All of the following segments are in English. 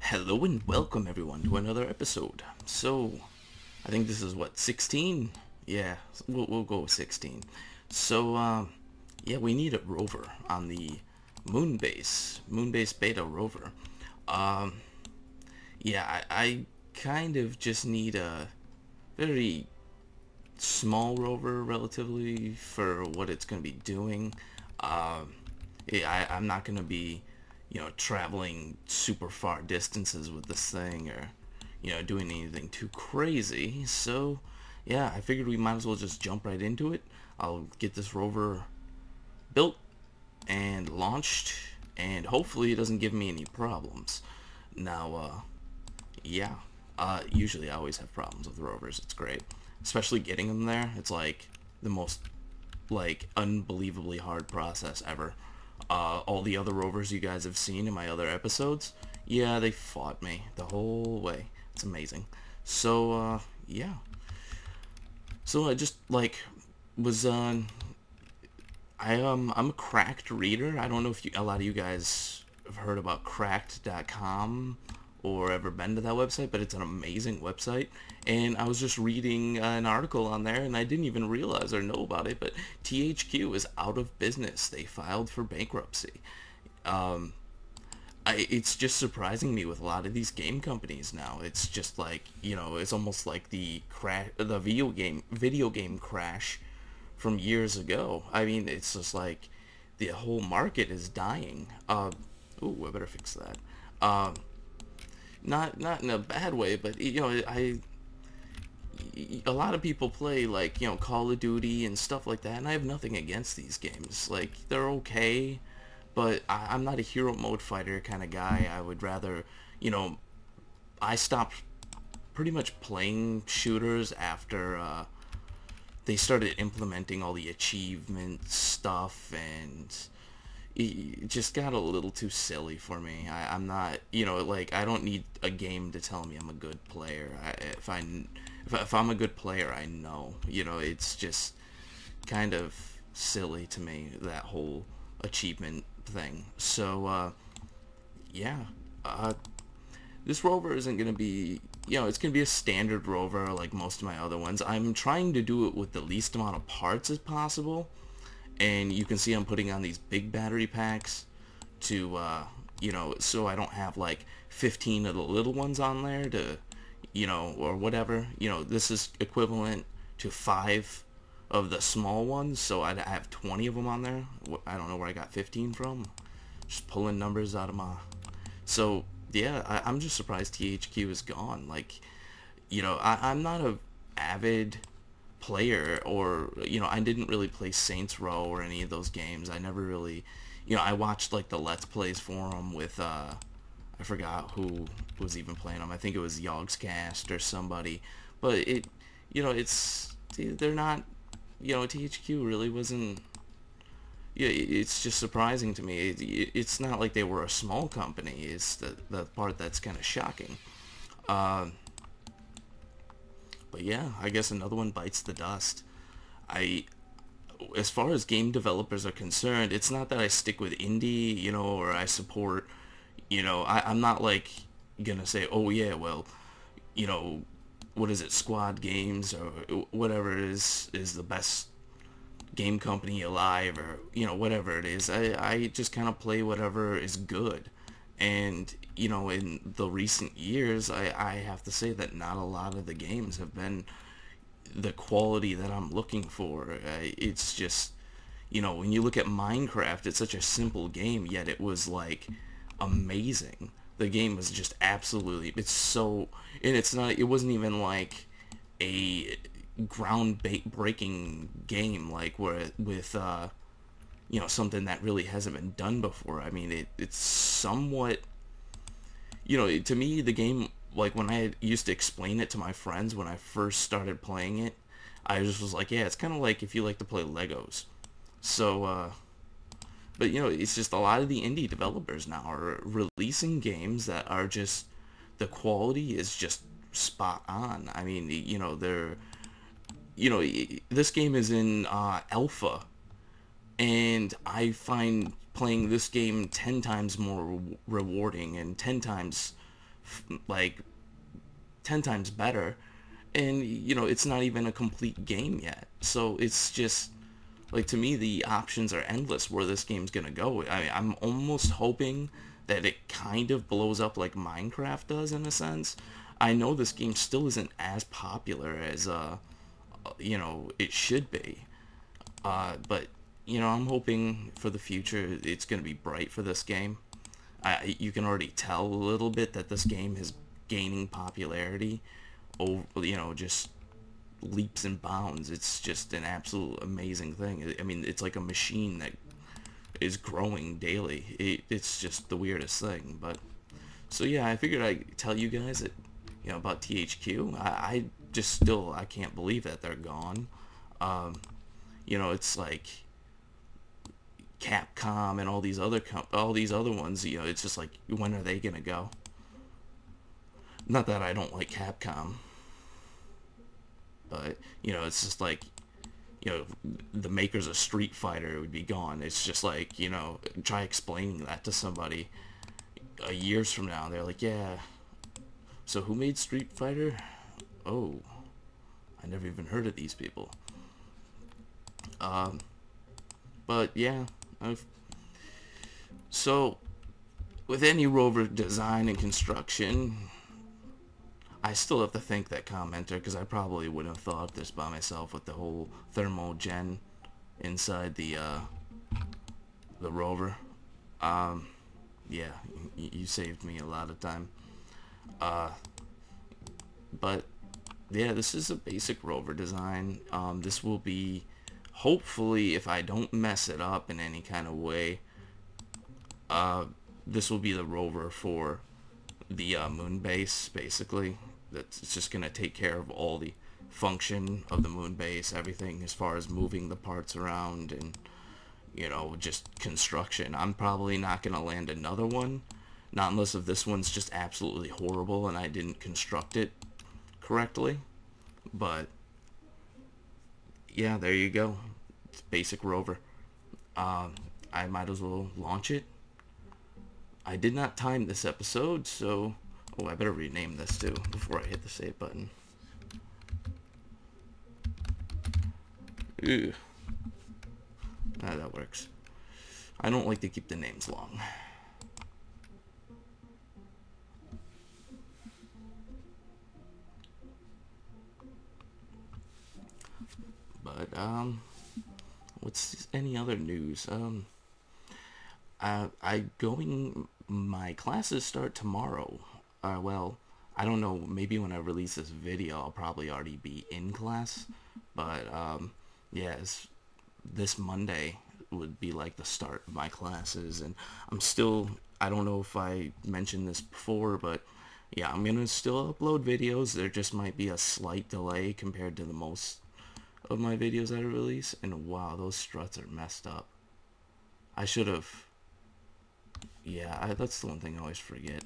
Hello and welcome everyone to another episode. So, I think this is what 16. Yeah, we'll we'll go with 16. So, uh, yeah, we need a rover on the Moonbase Moonbase Beta rover. Um, yeah, I, I kind of just need a very small rover relatively for what it's going to be doing. Um, yeah, I, I'm not going to be you know, traveling super far distances with this thing or, you know, doing anything too crazy. So, yeah, I figured we might as well just jump right into it. I'll get this rover built and launched, and hopefully it doesn't give me any problems. Now, uh, yeah, uh, usually I always have problems with rovers. It's great. Especially getting them there. It's like the most, like, unbelievably hard process ever uh, all the other rovers you guys have seen in my other episodes, yeah, they fought me the whole way. It's amazing. So, uh, yeah. So I just, like, was, uh, I, um, I'm a cracked reader. I don't know if you, a lot of you guys have heard about cracked.com or ever been to that website, but it's an amazing website. And I was just reading uh, an article on there, and I didn't even realize or know about it, but THQ is out of business. They filed for bankruptcy. Um, I, it's just surprising me with a lot of these game companies now. It's just like you know, it's almost like the crash, the video game video game crash from years ago. I mean, it's just like the whole market is dying. Uh, ooh, I better fix that. Um, not not in a bad way, but you know, I a lot of people play like you know Call of Duty and stuff like that, and I have nothing against these games. Like they're okay, but I, am not a hero mode fighter kind of guy. I would rather, you know, I stopped pretty much playing shooters after uh, they started implementing all the achievement stuff and it just got a little too silly for me. I, am not, you know, like I don't need a game to tell me I'm a good player. I, if I, if, if I'm a good player, I know. You know, it's just kind of silly to me that whole achievement thing. So, uh, yeah, uh, this rover isn't gonna be, you know, it's gonna be a standard rover like most of my other ones. I'm trying to do it with the least amount of parts as possible and you can see I'm putting on these big battery packs to uh, you know so I don't have like 15 of the little ones on there to you know or whatever. You know this is equivalent to five of the small ones so I'd have 20 of them on there. I don't know where I got 15 from. Just pulling numbers out of my so yeah I, am just surprised THQ is gone. Like you know I, I'm not a avid player or you know I didn't really play Saints Row or any of those games I never really you know I watched like the Let's Plays for them with uh I forgot who was even playing them I think it was Yogscast or somebody but it you know it's they're not you know THQ really wasn't yeah, it's just surprising to me. it's not like they were a small company. It's the the part that's kind of shocking. Um, but yeah, I guess another one bites the dust. I, as far as game developers are concerned, it's not that I stick with indie, you know, or I support, you know, I, I'm not like gonna say, oh yeah, well, you know, what is it, Squad Games or whatever is is the best game company alive or you know whatever it is. I I just kind of play whatever is good, and you know, in the recent years, I, I have to say that not a lot of the games have been the quality that I'm looking for. It's just, you know, when you look at Minecraft, it's such a simple game, yet it was like amazing. The game was just absolutely, it's so, and it's not, it wasn't even like a ground breaking game like where with, uh, you know, something that really hasn't been done before. I mean, it, it's somewhat you know, to me, the game, like when I used to explain it to my friends when I first started playing it, I just was like, yeah, it's kind of like if you like to play Legos. So, uh, but you know, it's just a lot of the indie developers now are releasing games that are just, the quality is just spot on. I mean, you know, they're, you know, this game is in uh, alpha, and I find playing this game 10 times more rewarding and 10 times like 10 times better. And you know it's not even a complete game yet. So it's just like to me the options are endless where this game's gonna go. I mean, i'm almost hoping that it kind of blows up like minecraft does in a sense. I know this game still isn't as popular as uh you know it should be. Uh but you know i'm hoping for the future it's gonna be bright for this game I, you can already tell a little bit that this game is gaining popularity over, you know, just leaps and bounds. It's just an absolute amazing thing. I mean, it's like a machine that is growing daily. It, it's just the weirdest thing. But so yeah, I figured I'd tell you guys that you know about THQ. I, I just still I can't believe that they're gone. Um, you know, it's like Capcom and all these other all these other ones. You know, it's just like when are they gonna go? Not that I don't like Capcom, but you know, it's just like you know, the makers of Street Fighter would be gone. It's just like you know, try explaining that to somebody uh, years from now. They're like, yeah. So who made Street Fighter? Oh, I never even heard of these people. Um, but yeah, I've so with any rover design and construction, I still have to thank that commenter because I probably wouldn't have thought this by myself with the whole thermogen inside the uh, the rover. Um, yeah, you saved me a lot of time. Uh, but yeah, this is a basic rover design. Um, this will be hopefully, if I don't mess it up in any kind of way, uh, this will be the rover for the uh, moon base, basically. That's just going to take care of all the function of the moon base, everything as far as moving the parts around and, you know, just construction. I'm probably not going to land another one, not unless if this one's just absolutely horrible and I didn't construct it correctly. But yeah, there you go. It's basic rover. Um, I might as well launch it. I did not time this episode, so... Oh, I better rename this too before I hit the save button. Ew. Ah, that works. I don't like to keep the names long. But, um, what's any other news? Um, I, I going, my classes start tomorrow. Uh, well, I don't know, maybe when I release this video, I'll probably already be in class. But, um, yes, this Monday would be like the start of my classes. And I'm still, I don't know if I mentioned this before, but yeah, I'm to still upload videos. There just might be a slight delay compared to the most of my videos that I release. And wow, those struts are messed up. I should have... Yeah, I, that's the one thing I always forget.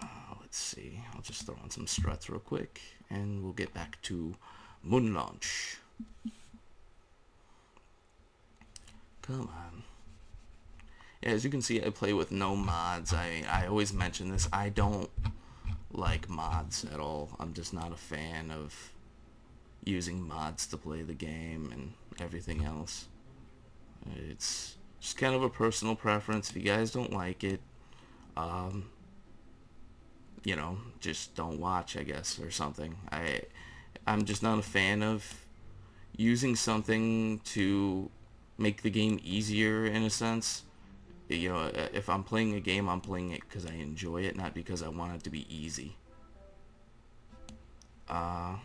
Uh, let's see. I'll just throw on some struts real quick. And we'll get back to moon launch. Come on. Yeah, as you can see, I play with no mods. I, I always mention this. I don't like mods at all. I'm just not a fan of using mods to play the game and everything else. It's just kind of a personal preference. If you guys don't like it, um, you know, just don't watch, I guess, or something. I, I'm just not a fan of using something to make the game easier in a sense. You know, if I'm playing a game, I'm playing it because I enjoy it, not because I want it to be easy. Uh,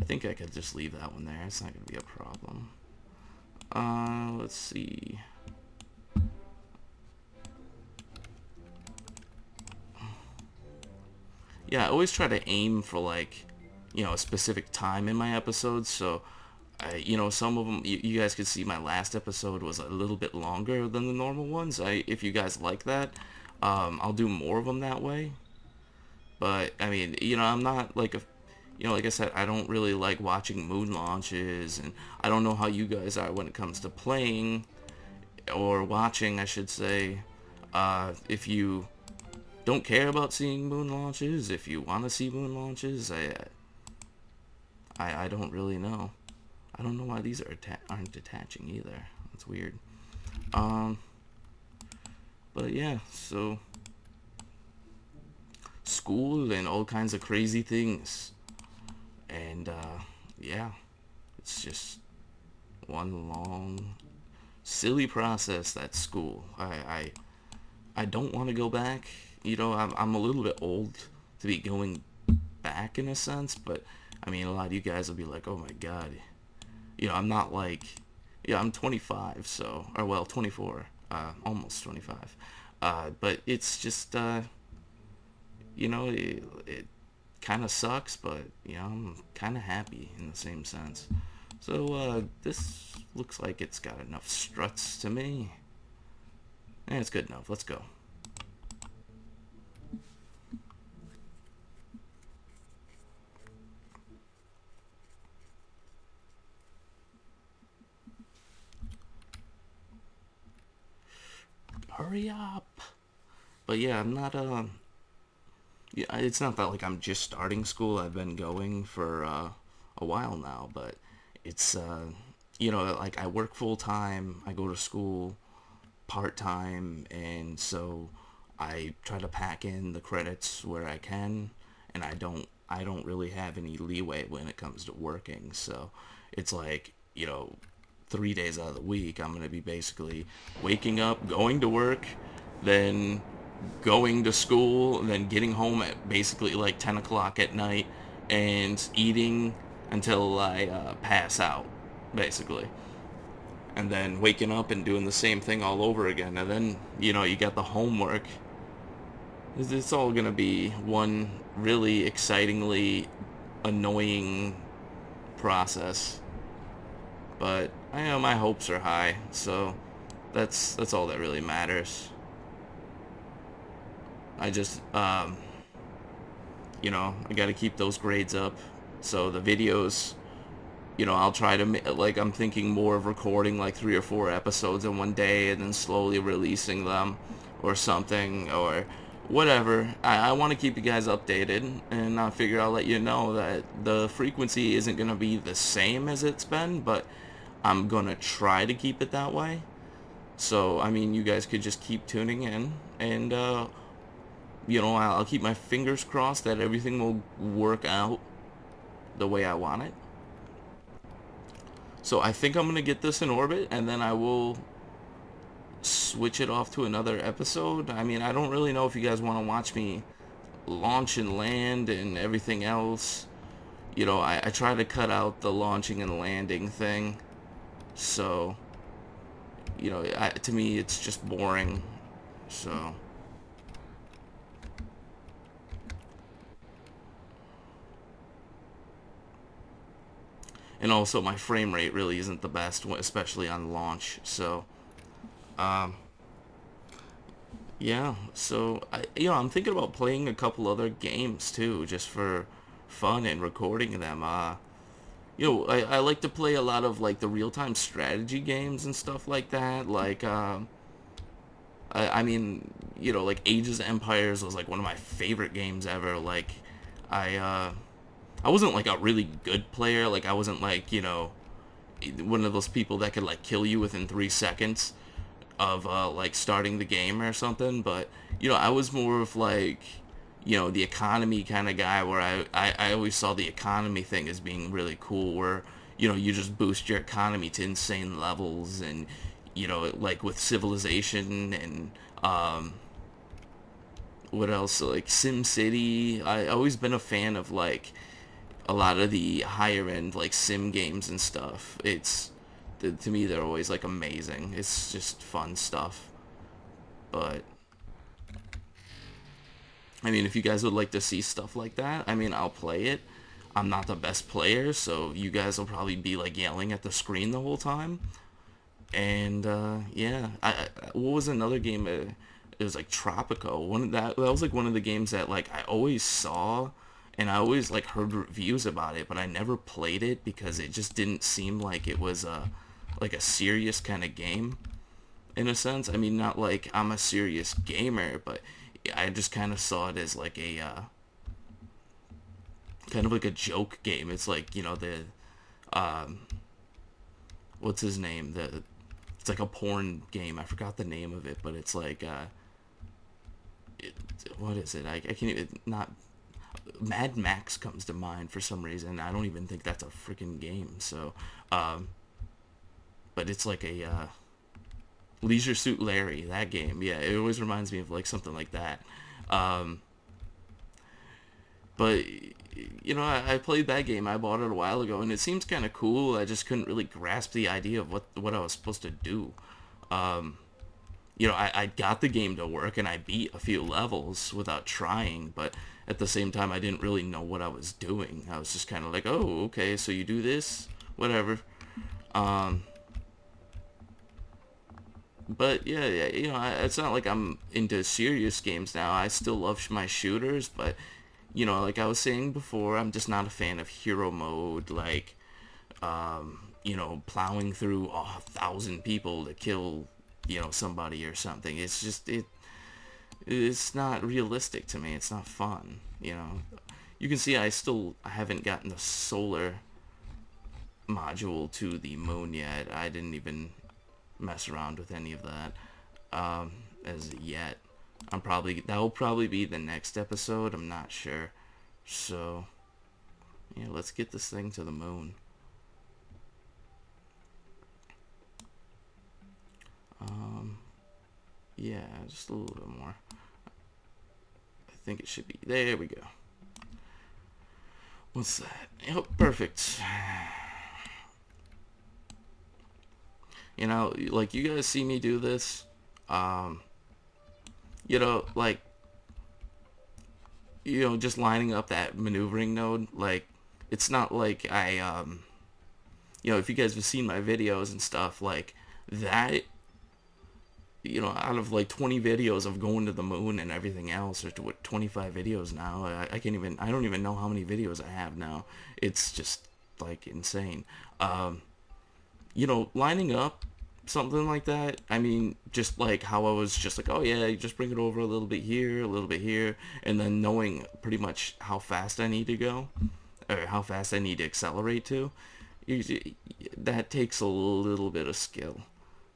I think I could just leave that one there. It's not going to be a problem. Uh, let's see. Yeah, I always try to aim for like, you know, a specific time in my episodes. So, I, you know, some of them, you, you guys could see my last episode was a little bit longer than the normal ones. I, if you guys like that, um, I'll do more of them that way. But, I mean, you know, I'm not like a you know, like I said, I don't really like watching moon launches, and I don't know how you guys are when it comes to playing, or watching, I should say, uh, if you don't care about seeing moon launches. If you want to see moon launches, I, I, I don't really know. I don't know why these are aren't detaching either. That's weird. Um, but yeah, so school and all kinds of crazy things, and uh, yeah, it's just one long silly process. That school. I I, I don't want to go back. You know, I'm I'm a little bit old to be going back in a sense, but I mean, a lot of you guys will be like, "Oh my god," you know, I'm not like, yeah, I'm 25, so or well, 24, uh, almost 25, uh, but it's just, uh, you know, it, it kind of sucks, but you know, I'm kind of happy in the same sense. So uh, this looks like it's got enough struts to me. And it's good enough. Let's go. Hurry up. But yeah, I'm not, uh, yeah, it's not that like I'm just starting school. I've been going for, uh, a while now, but it's uh, you know like I work full time, I go to school part time, and so I try to pack in the credits where I can, and I don't I don't really have any leeway when it comes to working. So it's like you know three days out of the week I'm gonna be basically waking up, going to work, then going to school, and then getting home at basically like 10 o'clock at night and eating until I uh, pass out, basically. And then waking up and doing the same thing all over again. And then, you know, you got the homework. It's all going to be one really excitingly annoying process. But I know my hopes are high, so that's that's all that really matters. I just um you know, I got to keep those grades up so the videos, you know, I'll try to like I'm thinking more of recording like three or four episodes in one day and then slowly releasing them or something or whatever. I, I want to keep you guys updated and I figure I'll let you know that the frequency isn't going to be the same as it's been, but I'm going to try to keep it that way. So, I mean, you guys could just keep tuning in and, uh, you know, I'll, keep my fingers crossed that everything will work out the way I want it. So I think I'm going to get this in orbit and then I will switch it off to another episode. I mean, I don't really know if you guys want to watch me launch and land and everything else. You know, I, I try to cut out the launching and landing thing. So, you know, I, to me, it's just boring. So... and also my frame rate really isn't the best, especially on launch. So, um, yeah. So I, you know, I'm thinking about playing a couple other games too, just for fun and recording them. Uh, you know, I, I like to play a lot of like the real-time strategy games and stuff like that. Like, um, I, I mean, you know, like Ages of Empires was like one of my favorite games ever. Like, I. Uh, I wasn't like a really good player. Like I wasn't like you know one of those people that could like kill you within three seconds of uh, like starting the game or something. But you know I was more of like you know the economy kind of guy where I, I I always saw the economy thing as being really cool. Where you know you just boost your economy to insane levels and you know like with civilization and um what else like sim city i always been a fan of like a lot of the higher end like sim games and stuff. It's to me they're always like amazing. It's just fun stuff. But I mean, if you guys would like to see stuff like that, I mean, I'll play it. I'm not the best player, so you guys will probably be like yelling at the screen the whole time. And uh, yeah, I, I, what was another game? Uh, it was like Tropico. One that that was like one of the games that like I always saw and I always like heard reviews about it, but I never played it because it just didn't seem like it was a like a serious kind of game in a sense. I mean, not like I'm a serious gamer, but I just kind of saw it as like a uh, kind of like a joke game. It's like you know the um, what's his name? The it's like a porn game. I forgot the name of it, but it's like uh, it, what is it? I, I can't even not. Mad Max comes to mind for some reason. I don't even think that's a freaking game. So, um, but it's like a uh, Leisure Suit Larry. That game, yeah, it always reminds me of like something like that. Um, but you know, I, I, played that game. I bought it a while ago, and it seems kind of cool. I just couldn't really grasp the idea of what what I was supposed to do. Um, you know, I, I got the game to work, and I beat a few levels without trying, but at the same time, I didn't really know what I was doing. I was just kind of like, oh, okay, so you do this, whatever. Um, but yeah, yeah, you know, it's not like I'm into serious games now. I still love my shooters, but you know, like I was saying before, I'm just not a fan of hero mode, like, um, you know, plowing through a thousand people to kill, you know, somebody or something. It's just, it, it's not realistic to me. It's not fun, you know. You can see I still haven't gotten the solar module to the moon yet. I didn't even mess around with any of that um, as yet. I'm probably that will probably be the next episode. I'm not sure. So yeah, let's get this thing to the moon. Um, yeah, just a little bit more. I think it should be. There we go. What's that? Yep, perfect. You know, like you guys see me do this. Um, you know, like, you know, just lining up that maneuvering node, like, it's not like I, um, you know, if you guys have seen my videos and stuff, like, that, you know, out of like 20 videos of going to the moon and everything else, or what, 25 videos now, I, I can't even, I don't even know how many videos I have now. It's just, like, insane. Um, you know, lining up something like that. I mean, just like how I was just like, oh yeah, you just bring it over a little bit here, a little bit here, and then knowing pretty much how fast I need to go, or how fast I need to accelerate to, that takes a little bit of skill,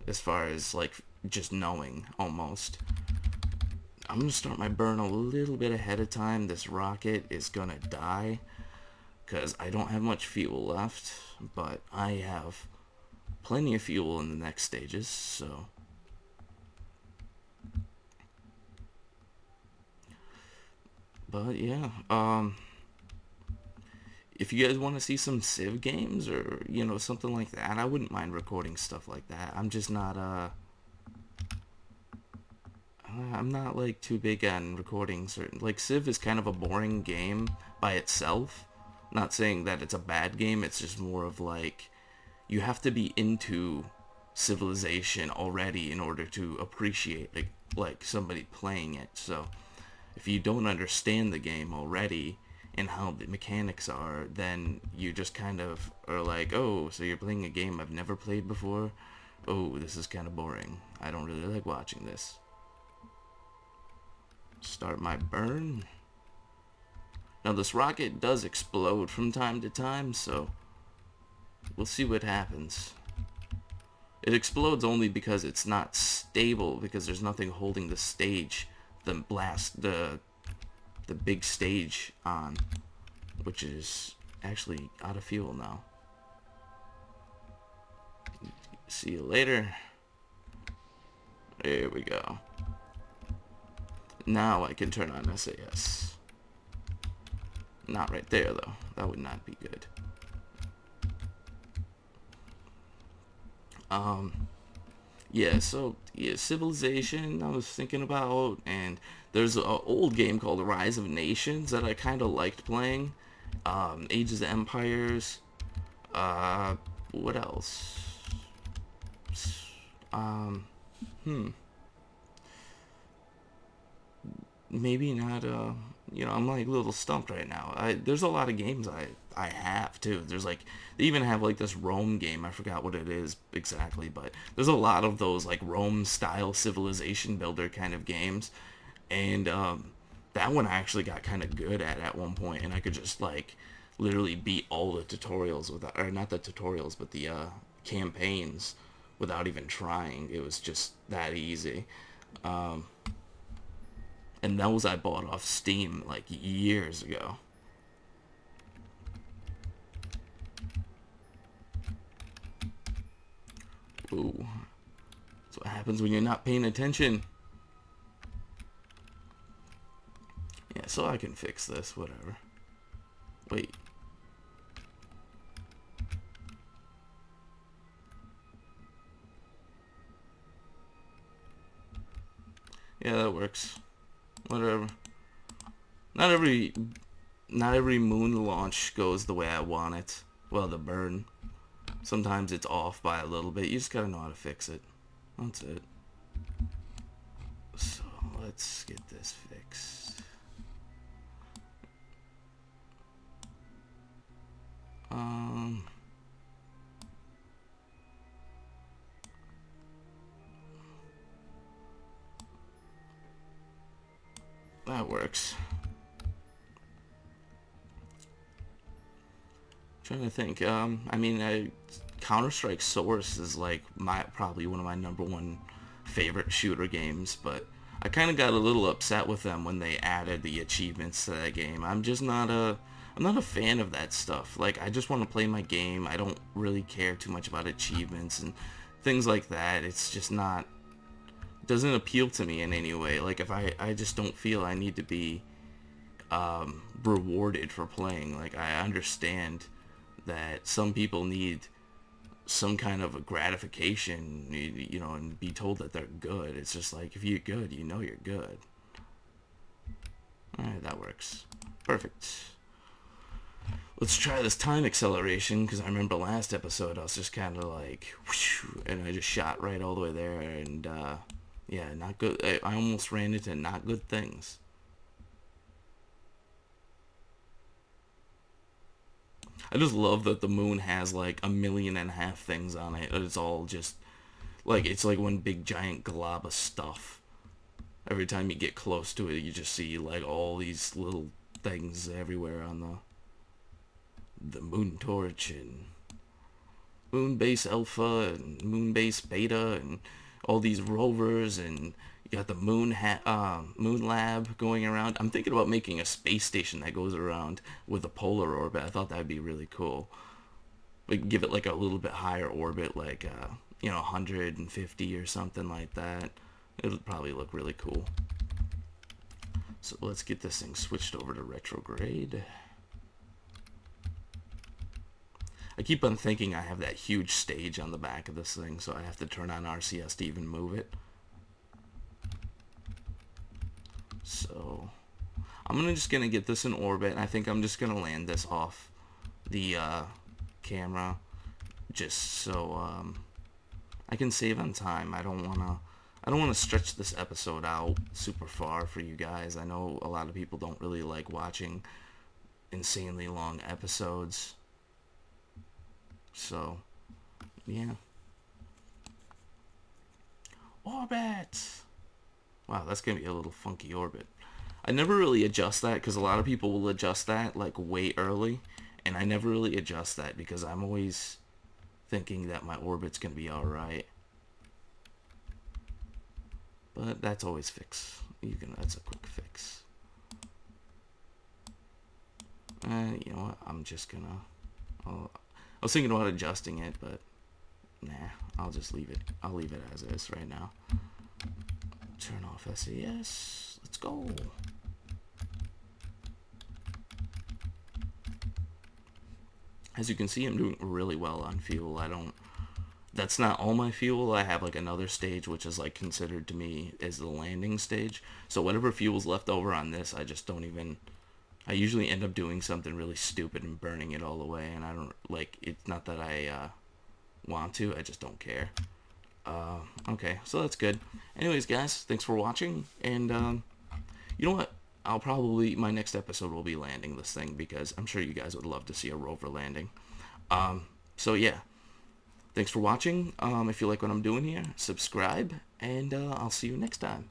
as far as like just knowing almost. I'm gonna start my burn a little bit ahead of time. This rocket is gonna die because I don't have much fuel left, but I have plenty of fuel in the next stages, so... But yeah, um, if you guys want to see some Civ games or, you know, something like that, I wouldn't mind recording stuff like that. I'm just not, uh, I'm not, like, too big on recording certain, like, Civ is kind of a boring game by itself. Not saying that it's a bad game, it's just more of, like, you have to be into civilization already in order to appreciate like like somebody playing it. So if you don't understand the game already and how the mechanics are, then you just kind of are like, oh, so you're playing a game I've never played before? Oh, this is kind of boring. I don't really like watching this. Start my burn. Now this rocket does explode from time to time, so We'll see what happens. It explodes only because it's not stable, because there's nothing holding the stage, the blast, the, the big stage on, which is actually out of fuel now. See you later. There we go. Now I can turn on SAS. Not right there, though. That would not be good. Um, yeah, so yeah, Civilization I was thinking about, and there's an old game called Rise of Nations that I kind of liked playing. Um, Ages of Empires. Uh, what else? Um, hmm. Maybe not. Uh, you know, I'm like a little stumped right now. I there's a lot of games I I have too. There's like they even have like this Rome game. I forgot what it is exactly, but there's a lot of those like Rome style civilization builder kind of games. and um, that one I actually got kind of good at at one point, and I could just like literally beat all the tutorials without, or not the tutorials, but the uh, campaigns without even trying. It was just that easy. Um, and those I bought off Steam like years ago. Ooh. That's what happens when you're not paying attention. Yeah, so I can fix this, whatever. Wait. Yeah, that works. Whatever. Not every not every moon launch goes the way I want it. Well, the burn. Sometimes it's off by a little bit. You just gotta know how to fix it. That's it. So, let's get this fixed. That works. trying to think. Um, I mean, I, Counter-Strike Source is like my probably one of my number one favorite shooter games, but I kind of got a little upset with them when they added the achievements to that game. I'm just not a I'm not a fan of that stuff. Like I just want to play my game. I don't really care too much about achievements and things like that. It's just not doesn't appeal to me in any way. Like if I I just don't feel I need to be um, rewarded for playing. Like I understand that some people need some kind of a gratification, you, know, and be told that they're good. It's just like if you're good, you know you're good. Alright, that works. Perfect. Let's try this time acceleration, because I remember last episode I was just kind of like, whoosh, and I just shot right all the way there, and uh, yeah, not good. I, almost ran into not good things. I just love that the moon has like a million and a half things on it. It's all just like it's like one big giant glob of stuff. Every time you get close to it, you just see like all these little things everywhere on the the moon torch and moon base alpha and moon base beta and all these rovers and you got the moon ha- uh, moon lab going around. I'm thinking about making a space station that goes around with a polar orbit. I thought that'd be really cool. We give it like a little bit higher orbit, like uh, you know 150 or something like that. It'll probably look really cool. So let's get this thing switched over to retrograde. I keep on thinking I have that huge stage on the back of this thing, so I have to turn on RCS to even move it. So, I'm gonna just gonna get this in orbit. I think I'm just gonna land this off the uh, camera, just so um, I can save on time. I don't wanna, I don't wanna stretch this episode out super far for you guys. I know a lot of people don't really like watching insanely long episodes. So, yeah. Orbit! Wow, that's going to be a little funky orbit. I never really adjust that because a lot of people will adjust that like way early. And I never really adjust that because I'm always thinking that my orbit's going to be alright. But that's always fix. You can. That's a quick fix. And you know what? I'm just gonna. I'll, I was thinking about adjusting it, but nah, I'll just leave it. I'll leave it as is right now. Turn off SES. Let's go. As you can see, I'm doing really well on fuel. I don't... That's not all my fuel. I have like another stage, which is like considered to me as the landing stage. So whatever fuel's left over on this, I just don't even I usually end up doing something really stupid and burning it all away, and I don't like. It's not that I uh, want to. I just don't care. Uh, okay, so that's good. Anyways, guys, thanks for watching, and um, you know what? I'll probably my next episode will be landing this thing because I'm sure you guys would love to see a rover landing. Um, so yeah, thanks for watching. Um, if you like what I'm doing here, subscribe, and uh, I'll see you next time.